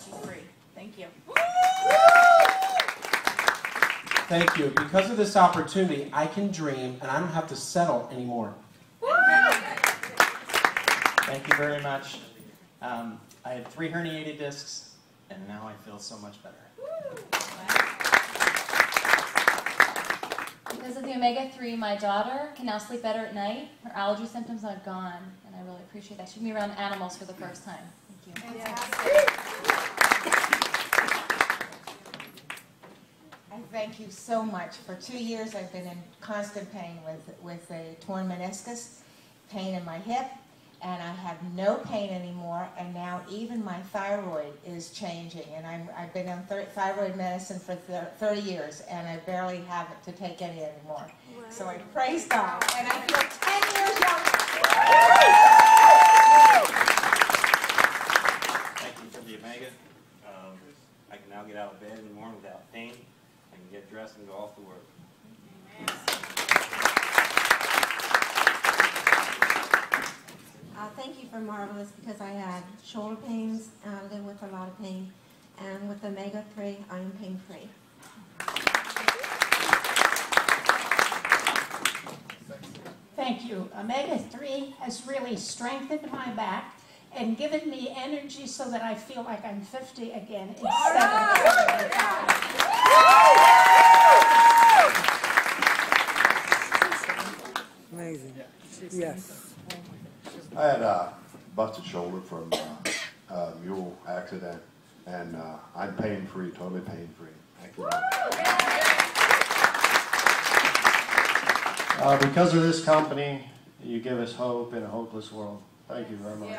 allergy free. Thank you. Thank you. Because of this opportunity, I can dream and I don't have to settle anymore. Thank you very much. Um, I had three herniated discs, and now I feel so much better. Because of the omega-3, my daughter can now sleep better at night. Her allergy symptoms are gone, and I really appreciate that. She can be around animals for the first time. Thank you. I thank you so much. For two years, I've been in constant pain with, with a torn meniscus, pain in my hip, and I have no pain anymore, and now even my thyroid is changing, and I'm, I've been on thir- thyroid medicine for thir- 30 years, and I barely have it to take any anymore. So I praise God, and I feel 10 years younger. Thank you for the Omega. Um, I can now get out of bed in the morning without pain. I can get dressed and go off to work. Uh, thank for Marvalous because I had shoulder pains, and I live with a lot of pain. And with omega-3, I am pain-free. Thank you. Omega-3 has really strengthened my back and given me energy so that I feel like I'm 50 again instead of 75. Amazing. Yes. I had a busted shoulder from uh, a mule accident, and uh, I'm pain-free, totally pain-free. Thank you. Uh, because of this company, you give us hope in a hopeless world. Thank you very much.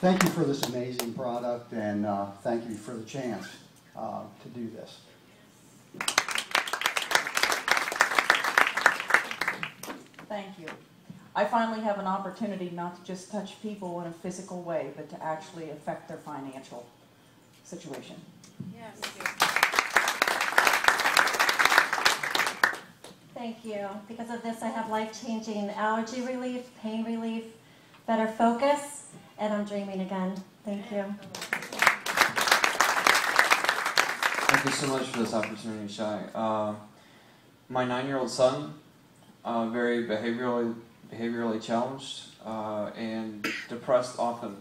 Thank you for this amazing product, and uh, thank you for the chance uh, to do this. Thank you. I finally have an opportunity not to just touch people in a physical way, but to actually affect their financial situation. Yes. Thank you. Because of this, I have life-changing allergy relief, pain relief, better focus, and I'm dreaming again. Thank you. Thank you so much for this opportunity, Shai. Uh, my nine-year-old son, uh, very behaviorally behaviorally challenged uh, and depressed often,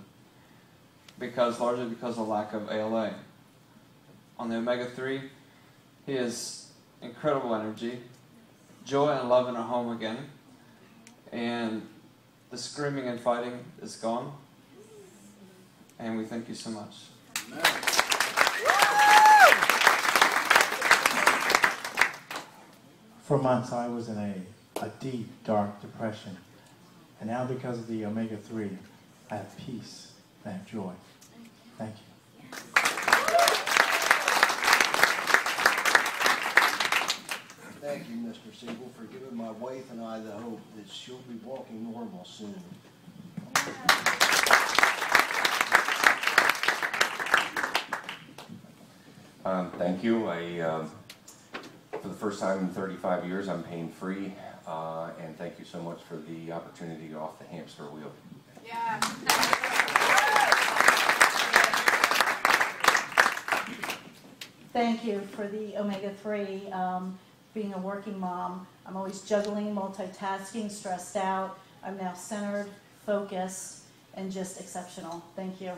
because largely because of lack of ALA. On the omega-3, he has incredible energy, joy and love in our home again, and the screaming and fighting is gone. And we thank you so much. For months, I was in a, a deep, dark depression. And now, because of the omega 3, I have peace, I have joy. Thank you. Thank you, Mr. Siegel, for giving my wife and I the hope that she'll be walking normal soon. Um, thank you. I, um, for the first time in 35 years, I'm pain-free, uh, and thank you so much for the opportunity to get off the hamster wheel. Thank you for the omega-3. Um, being a working mom, I'm always juggling, multitasking, stressed out. I'm now centered, focused, and just exceptional. Thank you.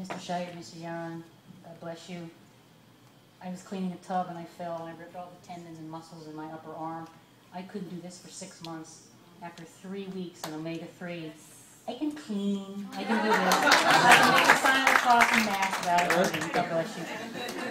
Mr. Shire, Mr. Yaron, God bless you. I was cleaning a tub and I fell and I ripped all the tendons and muscles in my upper arm. I couldn't do this for six months. After three weeks on omega-3, I can clean, I can do this. I can make a sign of cross and mask about it. God bless you.